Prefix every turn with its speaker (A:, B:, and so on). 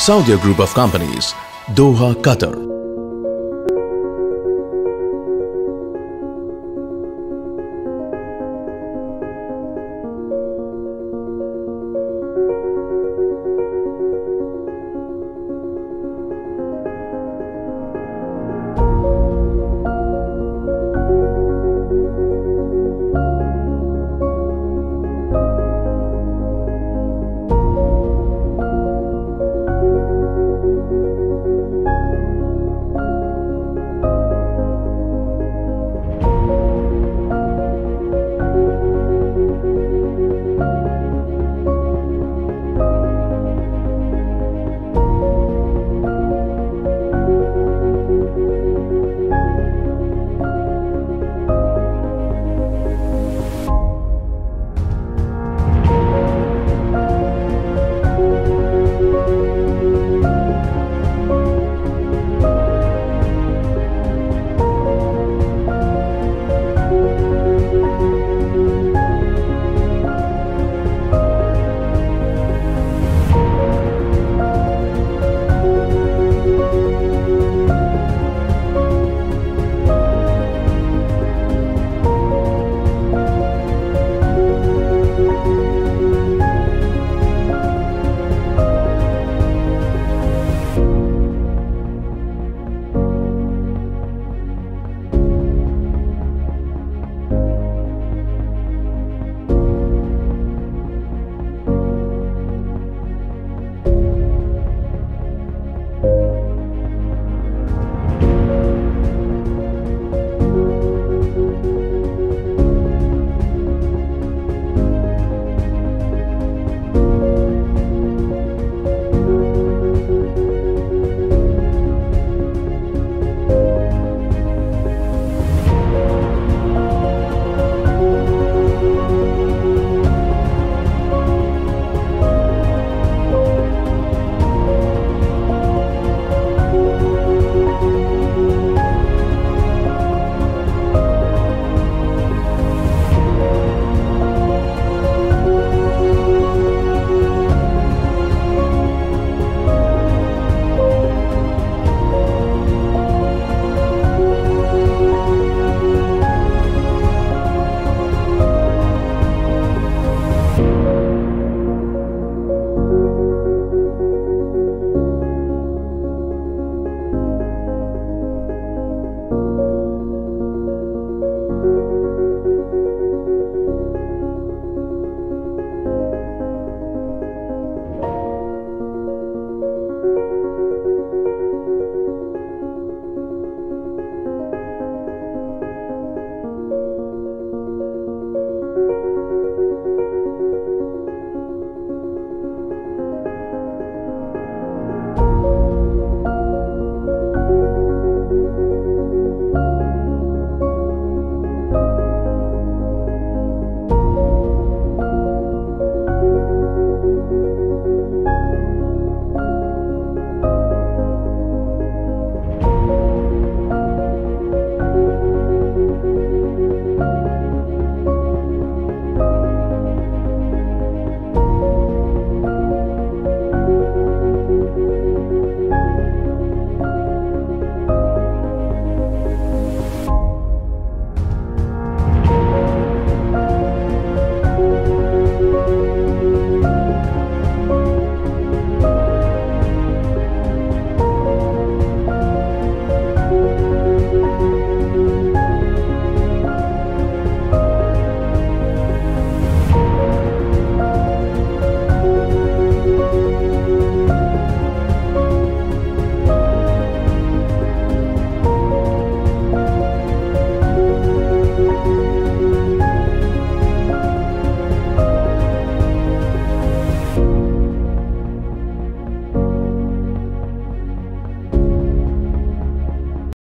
A: Saudi Group of Companies, Doha, Qatar.